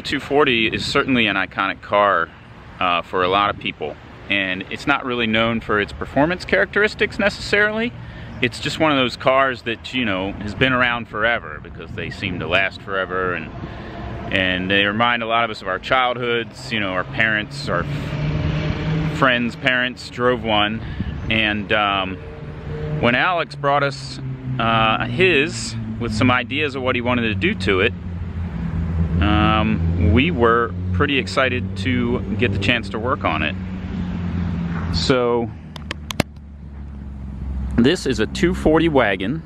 Volvo 240 is certainly an iconic car uh, for a lot of people. And it's not really known for its performance characteristics necessarily. It's just one of those cars that, you know, has been around forever because they seem to last forever and and they remind a lot of us of our childhoods, you know, our parents, our friends' parents drove one. And um, when Alex brought us uh, his with some ideas of what he wanted to do to it, um, we were pretty excited to get the chance to work on it. So, this is a 240 wagon,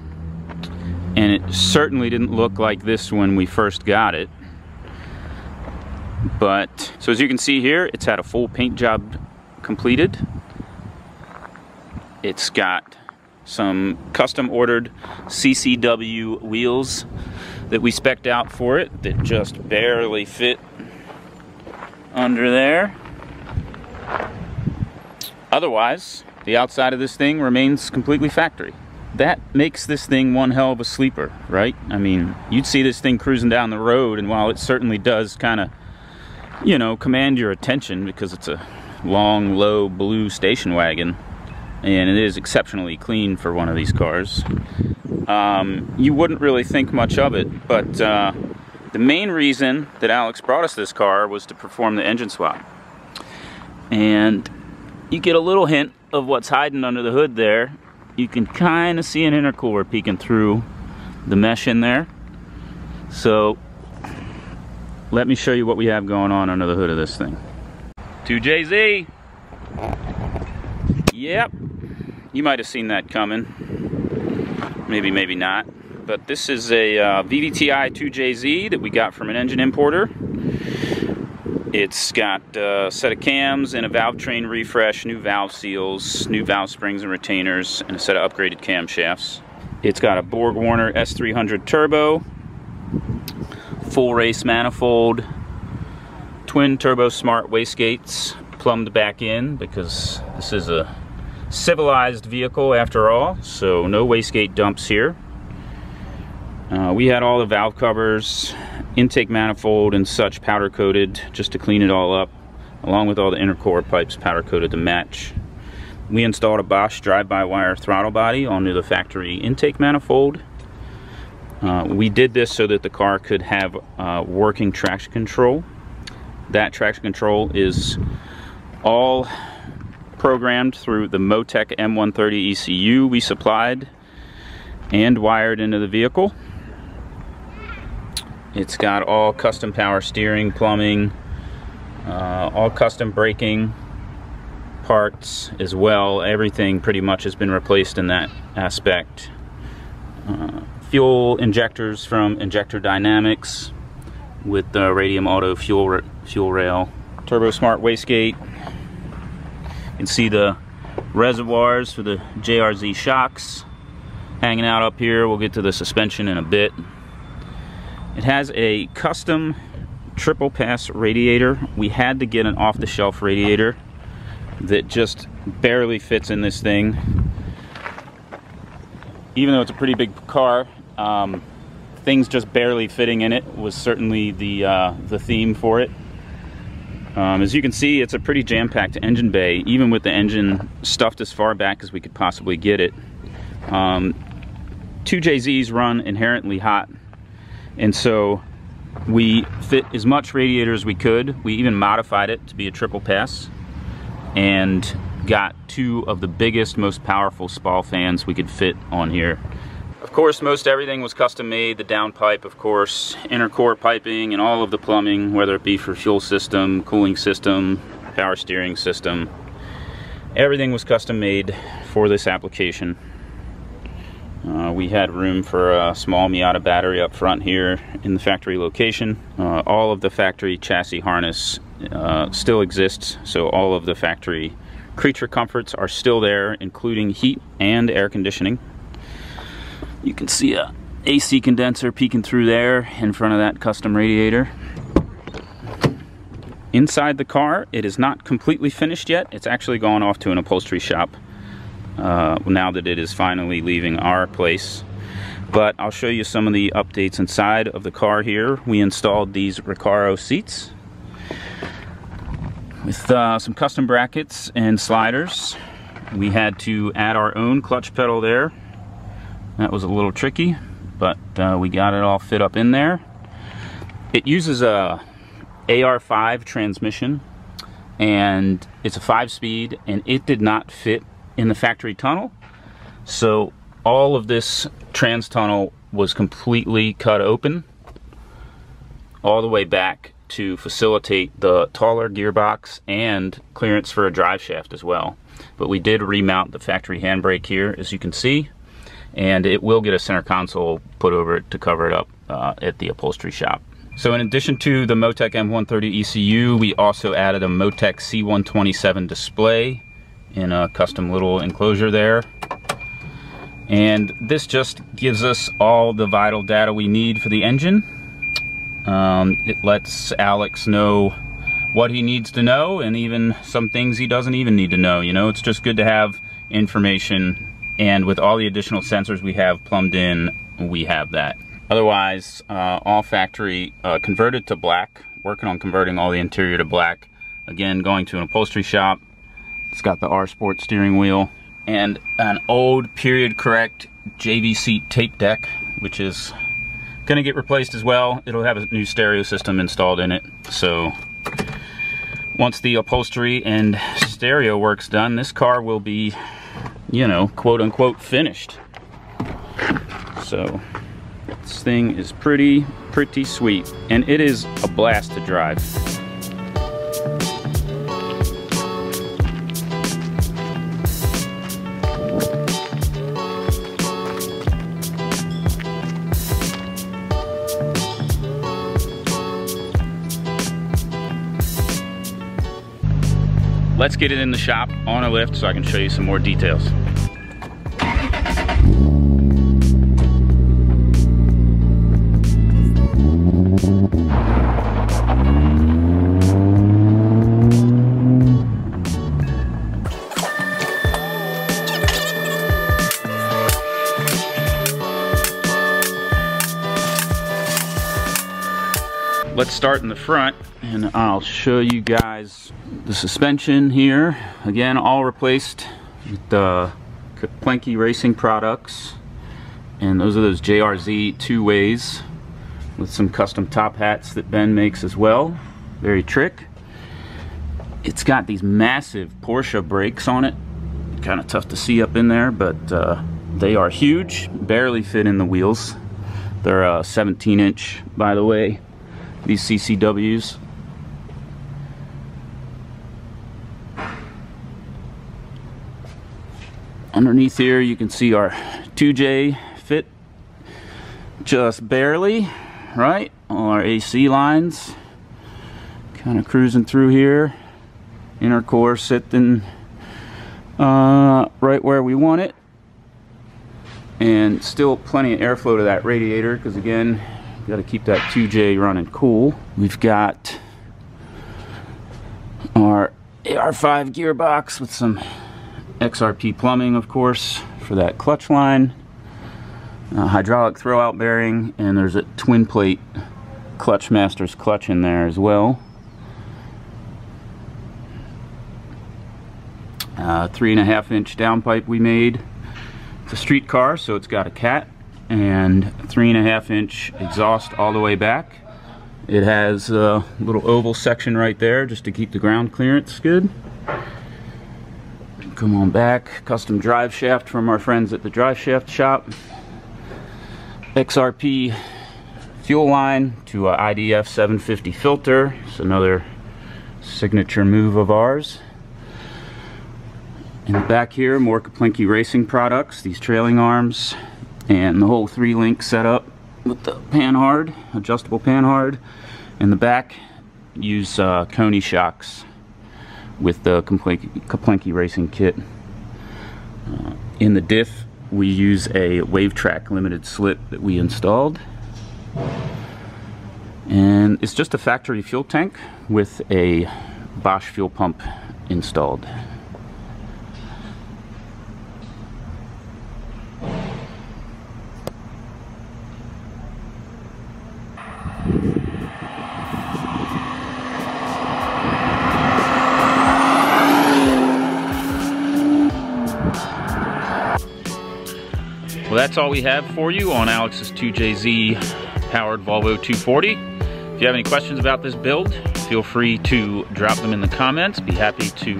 and it certainly didn't look like this when we first got it. But, so as you can see here, it's had a full paint job completed. It's got some custom ordered CCW wheels that we specced out for it that just barely fit under there. Otherwise, the outside of this thing remains completely factory. That makes this thing one hell of a sleeper, right? I mean, you'd see this thing cruising down the road, and while it certainly does kind of, you know, command your attention because it's a long, low blue station wagon, and it is exceptionally clean for one of these cars, um, you wouldn't really think much of it. But uh, the main reason that Alex brought us this car was to perform the engine swap. And you get a little hint of what's hiding under the hood there. You can kind of see an intercooler peeking through the mesh in there. So let me show you what we have going on under the hood of this thing. 2JZ. Yep. You might have seen that coming. Maybe, maybe not. But this is a uh, VVTi 2JZ that we got from an engine importer. It's got a set of cams and a valve train refresh, new valve seals, new valve springs and retainers, and a set of upgraded camshafts. It's got a Borg Warner S300 turbo, full race manifold, twin turbo smart wastegates plumbed back in because this is a civilized vehicle after all, so no wastegate dumps here. Uh, we had all the valve covers, intake manifold and such powder coated just to clean it all up, along with all the inner core pipes powder coated to match. We installed a Bosch drive-by-wire throttle body onto the factory intake manifold. Uh, we did this so that the car could have uh, working traction control. That traction control is all programmed through the Motec M130 ECU we supplied and wired into the vehicle. It's got all custom power steering, plumbing, uh, all custom braking parts as well. Everything pretty much has been replaced in that aspect. Uh, fuel injectors from Injector Dynamics with the Radium Auto fuel, fuel rail. Turbo Smart wastegate. You can see the reservoirs for the JRZ shocks hanging out up here. We'll get to the suspension in a bit. It has a custom triple pass radiator. We had to get an off-the-shelf radiator that just barely fits in this thing. Even though it's a pretty big car, um, things just barely fitting in it was certainly the, uh, the theme for it. Um, as you can see, it's a pretty jam-packed engine bay, even with the engine stuffed as far back as we could possibly get it. Um, 2JZs run inherently hot, and so we fit as much radiator as we could. We even modified it to be a triple pass and got two of the biggest, most powerful SPAL fans we could fit on here. Of course, most everything was custom made, the downpipe, of course, intercore piping and all of the plumbing, whether it be for fuel system, cooling system, power steering system. Everything was custom made for this application. Uh, we had room for a small Miata battery up front here in the factory location. Uh, all of the factory chassis harness uh, still exists, so all of the factory creature comforts are still there, including heat and air conditioning. You can see a AC condenser peeking through there in front of that custom radiator. Inside the car, it is not completely finished yet. It's actually gone off to an upholstery shop uh, now that it is finally leaving our place. But I'll show you some of the updates inside of the car here. We installed these Recaro seats with uh, some custom brackets and sliders. We had to add our own clutch pedal there. That was a little tricky, but uh, we got it all fit up in there. It uses a AR5 transmission and it's a five speed and it did not fit in the factory tunnel. So all of this trans tunnel was completely cut open all the way back to facilitate the taller gearbox and clearance for a drive shaft as well. But we did remount the factory handbrake here, as you can see, and it will get a center console put over it to cover it up uh, at the upholstery shop. So in addition to the Motec M130 ECU, we also added a Motec C127 display in a custom little enclosure there. And this just gives us all the vital data we need for the engine. Um, it lets Alex know what he needs to know and even some things he doesn't even need to know. You know, it's just good to have information and with all the additional sensors we have plumbed in, we have that. Otherwise, uh, all factory uh, converted to black, working on converting all the interior to black. Again, going to an upholstery shop. It's got the R Sport steering wheel and an old period correct JVC tape deck, which is gonna get replaced as well. It'll have a new stereo system installed in it. So once the upholstery and stereo work's done, this car will be, you know, quote unquote finished. So this thing is pretty, pretty sweet. And it is a blast to drive. Let's get it in the shop on a lift so I can show you some more details. Let's start in the front and I'll show you guys the suspension here. Again all replaced with the Planky Racing products. And those are those JRZ two ways with some custom top hats that Ben makes as well. Very trick. It's got these massive Porsche brakes on it. Kind of tough to see up in there but uh, they are huge. Barely fit in the wheels. They're uh, 17 inch by the way these CCWs. Underneath here you can see our 2J fit just barely, right? All our AC lines kind of cruising through here. Inner core sitting uh, right where we want it. And still plenty of airflow to that radiator because again, Got to keep that 2J running cool. We've got our AR5 gearbox with some XRP plumbing, of course, for that clutch line. Uh, hydraulic throwout bearing, and there's a twin plate Clutch Masters clutch in there as well. Uh, three and a half inch downpipe we made. It's a street car, so it's got a cat and three and a half inch exhaust all the way back. It has a little oval section right there just to keep the ground clearance good. Come on back, custom drive shaft from our friends at the drive shaft shop. XRP fuel line to a IDF 750 filter. It's another signature move of ours. In the back here, more Kaplenke Racing products, these trailing arms, and the whole three link setup with the panhard adjustable panhard in the back use uh, Koni shocks with the Kaplenke Racing kit. Uh, in the diff we use a Wavetrac limited slip that we installed. And it's just a factory fuel tank with a Bosch fuel pump installed that's all we have for you on Alex's 2JZ powered Volvo 240. If you have any questions about this build, feel free to drop them in the comments. Be happy to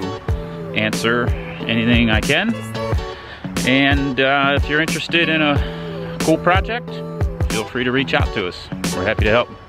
answer anything I can. And uh, if you're interested in a cool project, feel free to reach out to us. We're happy to help.